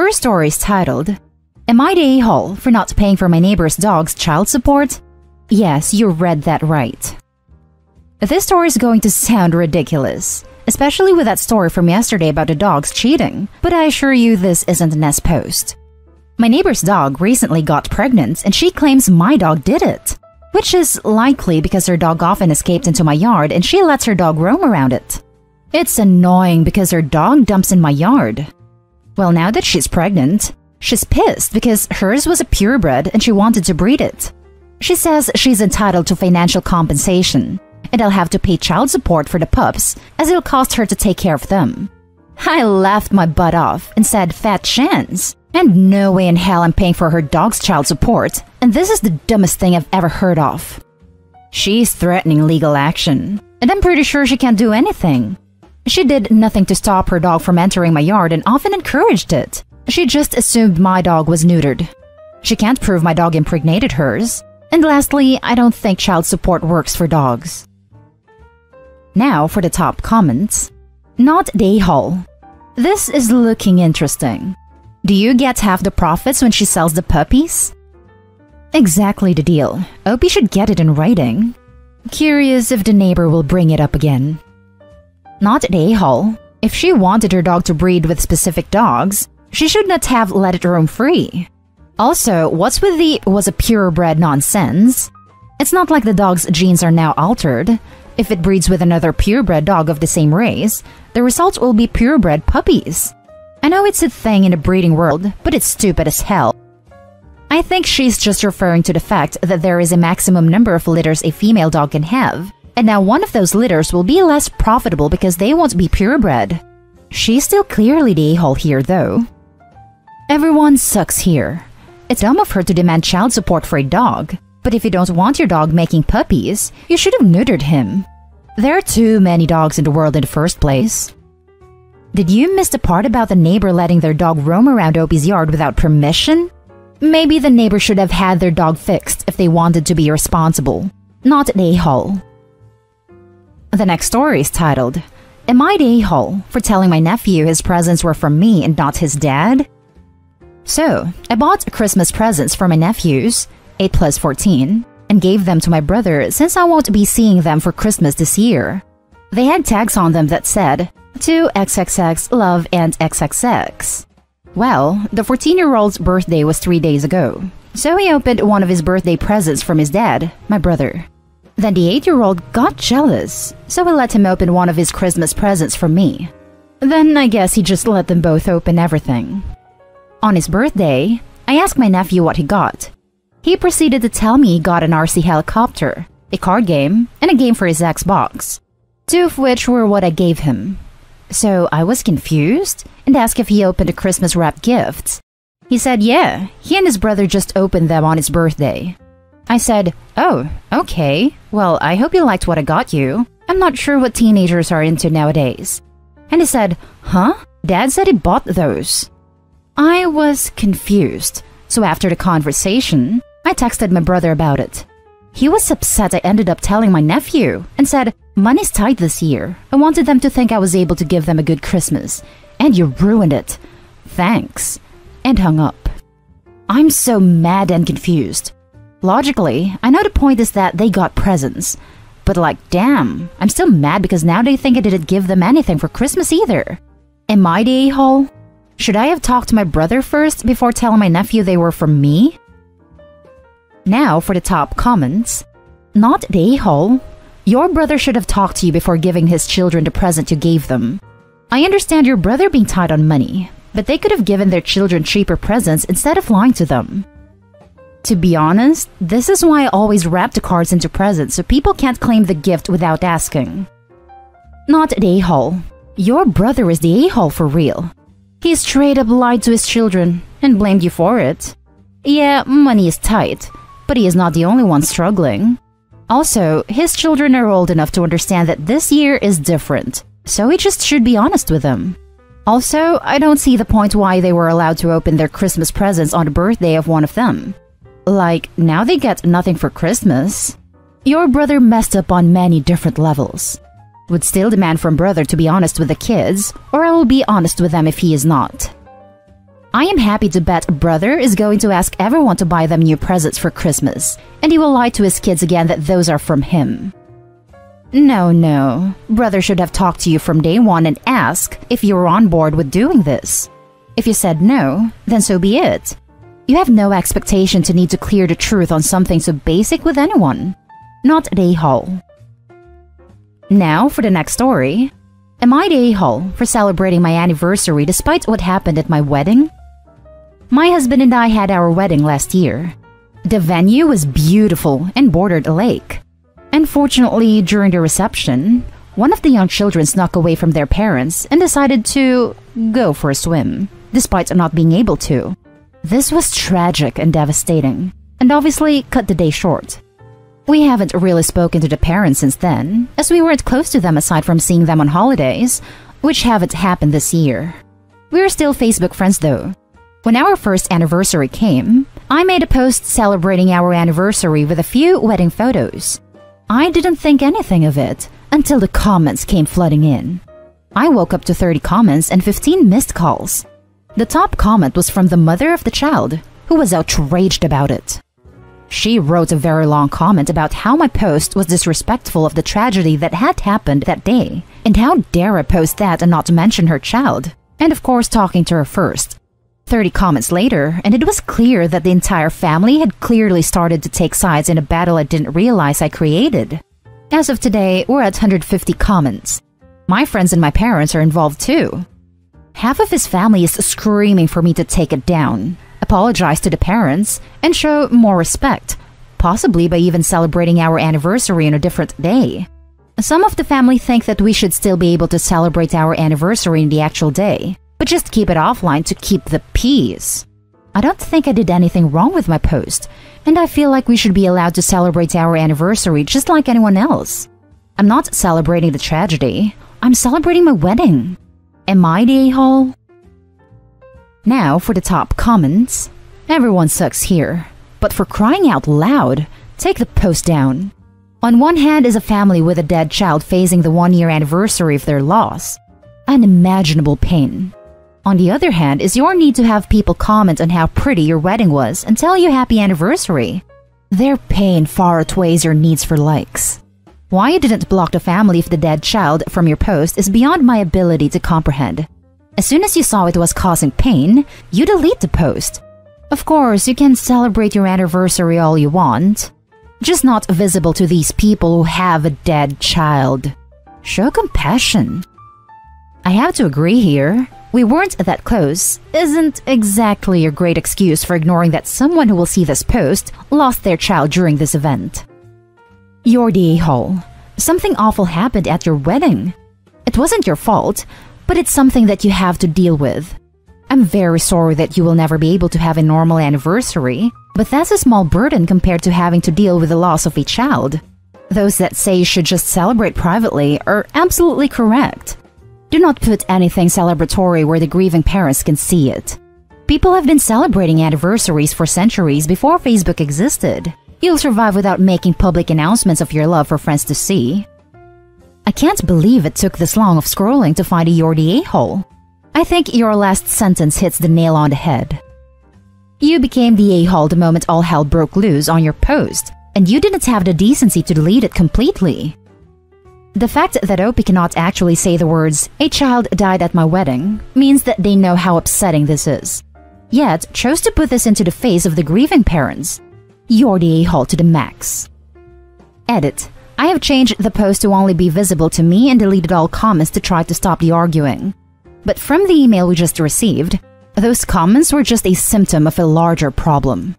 first story is titled, Am I the a-hole for not paying for my neighbor's dog's child support? Yes, you read that right. This story is going to sound ridiculous, especially with that story from yesterday about the dogs cheating, but I assure you this isn't a nest post. My neighbor's dog recently got pregnant and she claims my dog did it, which is likely because her dog often escaped into my yard and she lets her dog roam around it. It's annoying because her dog dumps in my yard. Well, now that she's pregnant, she's pissed because hers was a purebred and she wanted to breed it. She says she's entitled to financial compensation, and I'll have to pay child support for the pups as it'll cost her to take care of them. I laughed my butt off and said, Fat chance. And no way in hell I'm paying for her dog's child support, and this is the dumbest thing I've ever heard of. She's threatening legal action, and I'm pretty sure she can't do anything. She did nothing to stop her dog from entering my yard and often encouraged it. She just assumed my dog was neutered. She can't prove my dog impregnated hers. And lastly, I don't think child support works for dogs. Now for the top comments. Not a-hole. This is looking interesting. Do you get half the profits when she sells the puppies? Exactly the deal. Opie should get it in writing. Curious if the neighbor will bring it up again. Not an a-hole. If she wanted her dog to breed with specific dogs, she should not have let it roam free. Also, what's with the was a purebred nonsense? It's not like the dog's genes are now altered. If it breeds with another purebred dog of the same race, the result will be purebred puppies. I know it's a thing in the breeding world, but it's stupid as hell. I think she's just referring to the fact that there is a maximum number of litters a female dog can have, and now one of those litters will be less profitable because they won't be purebred. She's still clearly the a-hole here, though. Everyone sucks here. It's dumb of her to demand child support for a dog, but if you don't want your dog making puppies, you should have neutered him. There are too many dogs in the world in the first place. Did you miss the part about the neighbor letting their dog roam around Opie's yard without permission? Maybe the neighbor should have had their dog fixed if they wanted to be responsible, not an a-hole. The next story is titled, Am I the a-hole for telling my nephew his presents were from me and not his dad? So, I bought Christmas presents for my nephews, 8 plus 14, and gave them to my brother since I won't be seeing them for Christmas this year. They had tags on them that said, to XXX Love and XXX. Well, the 14 year old's birthday was three days ago, so he opened one of his birthday presents from his dad, my brother. Then the 8 year old got jealous, so he let him open one of his Christmas presents for me. Then I guess he just let them both open everything. On his birthday, I asked my nephew what he got. He proceeded to tell me he got an RC helicopter, a card game, and a game for his Xbox, two of which were what I gave him. So I was confused and asked if he opened a Christmas wrapped gift. He said, yeah, he and his brother just opened them on his birthday. I said, oh, okay. Well, I hope you liked what I got you. I'm not sure what teenagers are into nowadays. And he said, huh? Dad said he bought those. I was confused, so after the conversation, I texted my brother about it. He was upset I ended up telling my nephew and said, Money's tight this year. I wanted them to think I was able to give them a good Christmas. And you ruined it. Thanks. And hung up. I'm so mad and confused. Logically, I know the point is that they got presents. But like, damn, I'm still mad because now they think I didn't give them anything for Christmas either. Am I the a-hole? Should I have talked to my brother first before telling my nephew they were from me? Now for the top comments. Not the a-hole. Your brother should have talked to you before giving his children the present you gave them. I understand your brother being tight on money, but they could have given their children cheaper presents instead of lying to them. To be honest, this is why I always wrap the cards into presents so people can't claim the gift without asking. Not the a-hole. Your brother is the a-hole for real. He straight up lied to his children and blamed you for it. Yeah, money is tight, but he is not the only one struggling. Also, his children are old enough to understand that this year is different, so he just should be honest with them. Also, I don't see the point why they were allowed to open their Christmas presents on the birthday of one of them. Like, now they get nothing for Christmas. Your brother messed up on many different levels. Would still demand from brother to be honest with the kids, or I will be honest with them if he is not. I am happy to bet brother is going to ask everyone to buy them new presents for Christmas, and he will lie to his kids again that those are from him. No, no. Brother should have talked to you from day one and asked if you were on board with doing this. If you said no, then so be it. You have no expectation to need to clear the truth on something so basic with anyone. Not the a-hole. Now for the next story. Am I the a-hole for celebrating my anniversary despite what happened at my wedding? My husband and I had our wedding last year. The venue was beautiful and bordered a lake. Unfortunately, during the reception, one of the young children snuck away from their parents and decided to go for a swim, despite not being able to. This was tragic and devastating, and obviously cut the day short. We haven't really spoken to the parents since then, as we weren't close to them aside from seeing them on holidays, which haven't happened this year. We're still Facebook friends though, when our first anniversary came, I made a post celebrating our anniversary with a few wedding photos. I didn't think anything of it until the comments came flooding in. I woke up to 30 comments and 15 missed calls. The top comment was from the mother of the child, who was outraged about it. She wrote a very long comment about how my post was disrespectful of the tragedy that had happened that day, and how dare I post that and not mention her child, and of course talking to her first. 30 comments later, and it was clear that the entire family had clearly started to take sides in a battle I didn't realize I created. As of today, we're at 150 comments. My friends and my parents are involved too. Half of his family is screaming for me to take it down, apologize to the parents, and show more respect, possibly by even celebrating our anniversary on a different day. Some of the family think that we should still be able to celebrate our anniversary in the actual day, but just keep it offline to keep the peace. I don't think I did anything wrong with my post, and I feel like we should be allowed to celebrate our anniversary just like anyone else. I'm not celebrating the tragedy, I'm celebrating my wedding. Am I the a-hole? Now for the top comments. Everyone sucks here, but for crying out loud, take the post down. On one hand is a family with a dead child facing the one year anniversary of their loss. Unimaginable pain. On the other hand, is your need to have people comment on how pretty your wedding was and tell you happy anniversary. Their pain far outweighs your needs for likes. Why you didn't block the family of the dead child from your post is beyond my ability to comprehend. As soon as you saw it was causing pain, you delete the post. Of course, you can celebrate your anniversary all you want, just not visible to these people who have a dead child. Show compassion. I have to agree here. We weren't that close isn't exactly a great excuse for ignoring that someone who will see this post lost their child during this event. You're the a-hole. Something awful happened at your wedding. It wasn't your fault, but it's something that you have to deal with. I'm very sorry that you will never be able to have a normal anniversary, but that's a small burden compared to having to deal with the loss of a child. Those that say you should just celebrate privately are absolutely correct. Do not put anything celebratory where the grieving parents can see it. People have been celebrating anniversaries for centuries before Facebook existed. You'll survive without making public announcements of your love for friends to see. I can't believe it took this long of scrolling to find a Yordi a-hole. I think your last sentence hits the nail on the head. You became the a-hole the moment all hell broke loose on your post, and you didn't have the decency to delete it completely. The fact that Opie cannot actually say the words, a child died at my wedding, means that they know how upsetting this is. Yet, chose to put this into the face of the grieving parents. The a-hole to the max. Edit. I have changed the post to only be visible to me and deleted all comments to try to stop the arguing. But from the email we just received, those comments were just a symptom of a larger problem.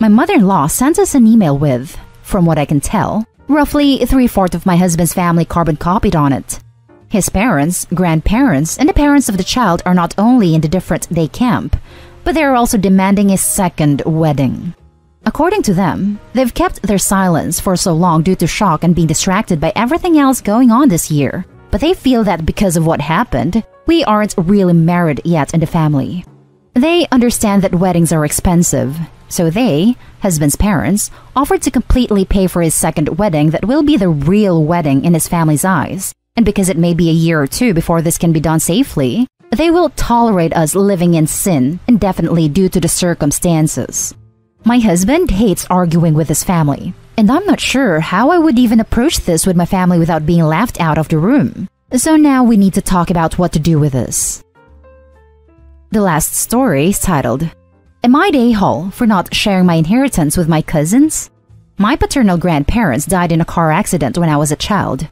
My mother-in-law sent us an email with, from what I can tell, Roughly three-fourths of my husband's family carbon copied on it. His parents, grandparents, and the parents of the child are not only in the different day camp, but they are also demanding a second wedding. According to them, they've kept their silence for so long due to shock and being distracted by everything else going on this year. But they feel that because of what happened, we aren't really married yet in the family. They understand that weddings are expensive, so they, husband's parents, offered to completely pay for his second wedding that will be the real wedding in his family's eyes. And because it may be a year or two before this can be done safely, they will tolerate us living in sin indefinitely due to the circumstances. My husband hates arguing with his family, and I'm not sure how I would even approach this with my family without being laughed out of the room. So now we need to talk about what to do with this. The last story is titled, Am I the a-hole for not sharing my inheritance with my cousins? My paternal grandparents died in a car accident when I was a child.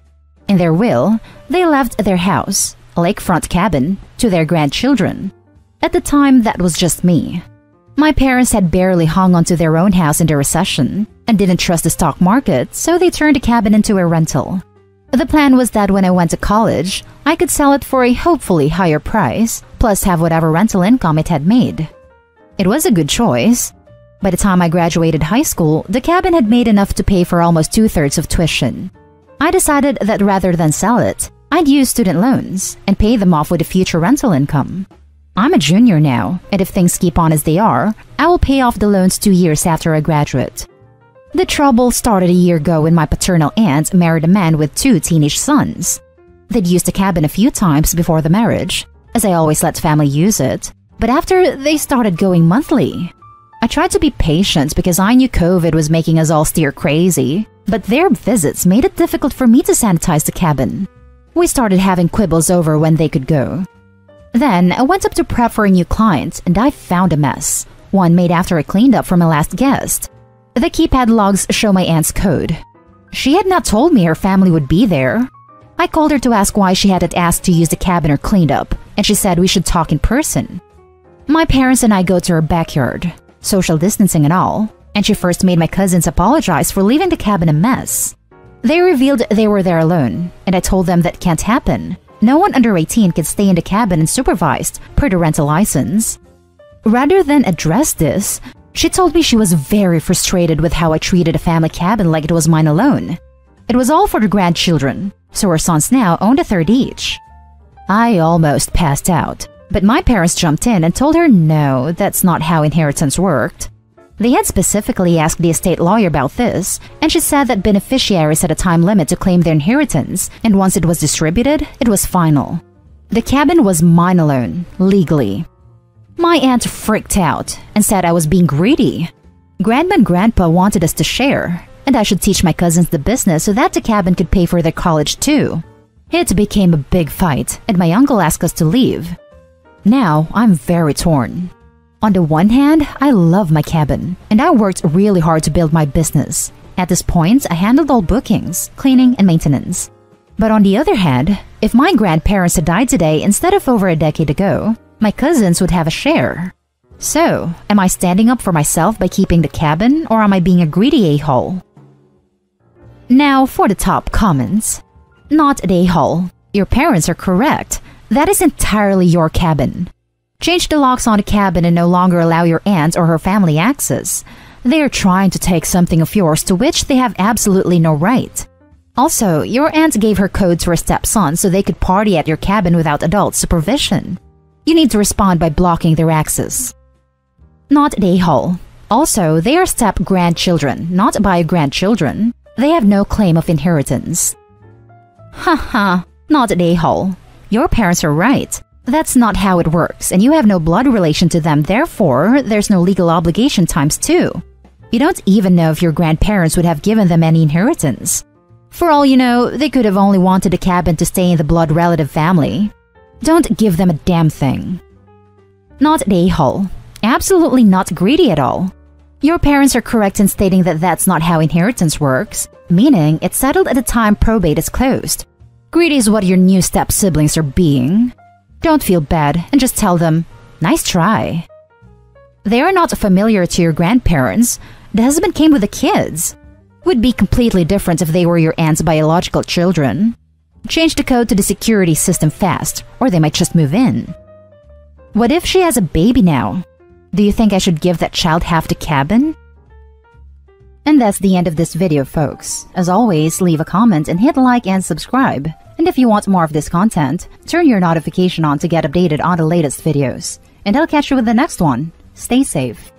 In their will, they left their house, lakefront cabin, to their grandchildren. At the time, that was just me. My parents had barely hung onto their own house in the recession and didn't trust the stock market, so they turned the cabin into a rental. The plan was that when I went to college, I could sell it for a hopefully higher price, plus have whatever rental income it had made. It was a good choice. By the time I graduated high school, the cabin had made enough to pay for almost two thirds of tuition. I decided that rather than sell it, I'd use student loans and pay them off with a future rental income. I'm a junior now, and if things keep on as they are, I will pay off the loans two years after I graduate. The trouble started a year ago when my paternal aunt married a man with two teenage sons. They'd used the cabin a few times before the marriage, as I always let family use it, but after they started going monthly. I tried to be patient because I knew COVID was making us all steer crazy, but their visits made it difficult for me to sanitize the cabin. We started having quibbles over when they could go. Then I went up to prep for a new client and I found a mess, one made after I cleaned up for my last guest. The keypad logs show my aunt's code. She had not told me her family would be there. I called her to ask why she hadn't asked to use the cabin or cleaned up, and she said we should talk in person. My parents and I go to her backyard, social distancing and all, and she first made my cousins apologize for leaving the cabin a mess. They revealed they were there alone, and I told them that can't happen. No one under 18 can stay in the cabin unsupervised per the rental license. Rather than address this, she told me she was very frustrated with how I treated a family cabin like it was mine alone. It was all for the grandchildren, so her sons now owned a third each. I almost passed out, but my parents jumped in and told her no, that's not how inheritance worked. They had specifically asked the estate lawyer about this, and she said that beneficiaries had a time limit to claim their inheritance, and once it was distributed, it was final. The cabin was mine alone, legally. My aunt freaked out and said I was being greedy. Grandma and Grandpa wanted us to share, and I should teach my cousins the business so that the cabin could pay for their college too. It became a big fight, and my uncle asked us to leave. Now I'm very torn. On the one hand, I love my cabin, and I worked really hard to build my business. At this point, I handled all bookings, cleaning, and maintenance. But on the other hand, if my grandparents had died today instead of over a decade ago, my cousins would have a share. So, am I standing up for myself by keeping the cabin, or am I being a greedy a-hole? Now for the top comments. Not an a-hole. Your parents are correct. That is entirely your cabin. Change the locks on the cabin and no longer allow your aunt or her family access. They are trying to take something of yours to which they have absolutely no right. Also, your aunt gave her codes to her stepson so they could party at your cabin without adult supervision. You need to respond by blocking their access. Not a hole. Also, they are step grandchildren, not by grandchildren. They have no claim of inheritance. Haha, not a hole. Your parents are right. That's not how it works, and you have no blood relation to them, therefore, there's no legal obligation times two. You don't even know if your grandparents would have given them any inheritance. For all you know, they could have only wanted a cabin to stay in the blood relative family. Don't give them a damn thing. Not an a-hole. Absolutely not greedy at all. Your parents are correct in stating that that's not how inheritance works, meaning it's settled at the time probate is closed. Greedy is what your new step siblings are being. Don't feel bad and just tell them, nice try. They are not familiar to your grandparents. The husband came with the kids. Would be completely different if they were your aunt's biological children. Change the code to the security system fast, or they might just move in. What if she has a baby now? Do you think I should give that child half the cabin? And that's the end of this video, folks. As always, leave a comment and hit like and subscribe. And if you want more of this content, turn your notification on to get updated on the latest videos. And I'll catch you with the next one. Stay safe.